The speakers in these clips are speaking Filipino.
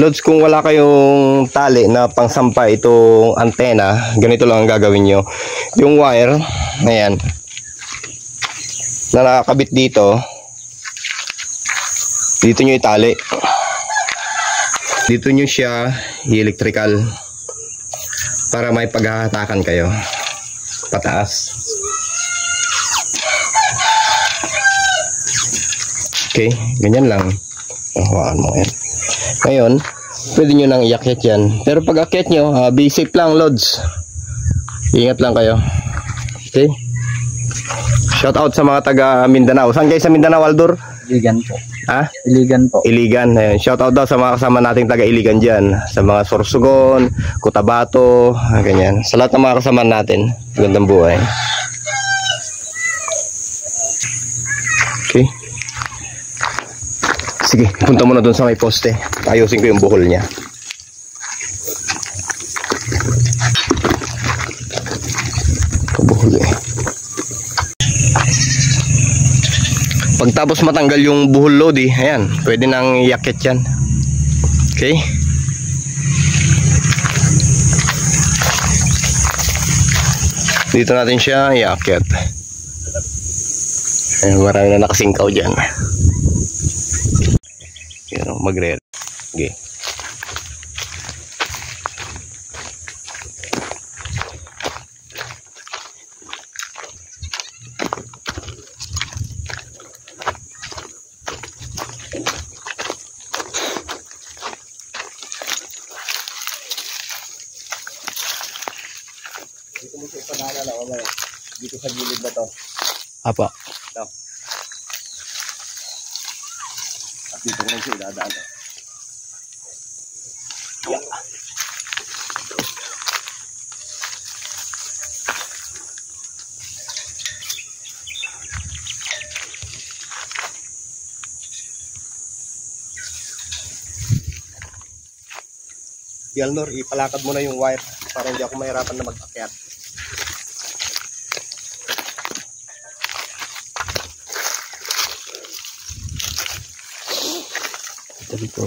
Lods, kung wala kayong tali na pangsampa itong antena, ganito lang ang gagawin nyo. Yung wire, ayan, na nakakabit dito, dito nyo itali. Dito nyo siya i-electrical para may paghahatakan kayo. Pataas. Okay, ganyan lang. Hawakan mo yan. Ngayon, pwede nyo nang iakyat yan. Pero pag akyat nyo, uh, be safe lang, Lods. Ingat lang kayo. Okay? Shout out sa mga taga Mindanao. Saan kayo sa Mindanao, Aldor? Iligan po. Ha? Iligan po. Iligan. Ayan. Shout out daw sa mga kasama nating taga Iligan dyan. Sa mga Sorsogon, Cotabato, ganyan. Sa lahat ng mga kasama natin. Gandang buhay. Okay. Sige, punta muna doon sa may poste. Ayusin ko yung buhol niya. Buhol eh. Pagtapos matanggal yung buhol lodi, ayan, pwede nang yakit yan. Okay? Dito natin siya iakyat. Ayan, marami na nakasingkaw dyan. Yan o, magre Okay. Dito mo siya ipanalala o Dito sa gilid na to. Apo. Dito ko lang siya idadaan. Yeah. Yalnor, ipalakad mo na yung wire para hindi ako mahirapan na mag-akyat. Tabi po.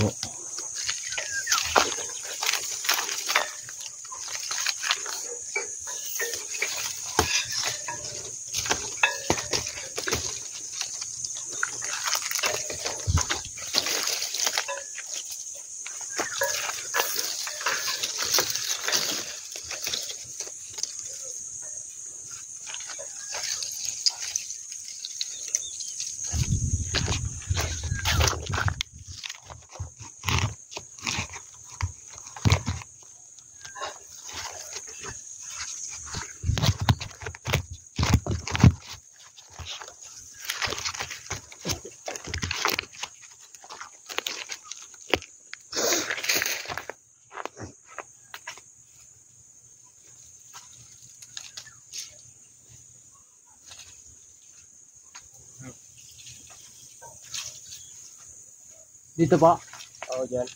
Dito po. Oo, dyan.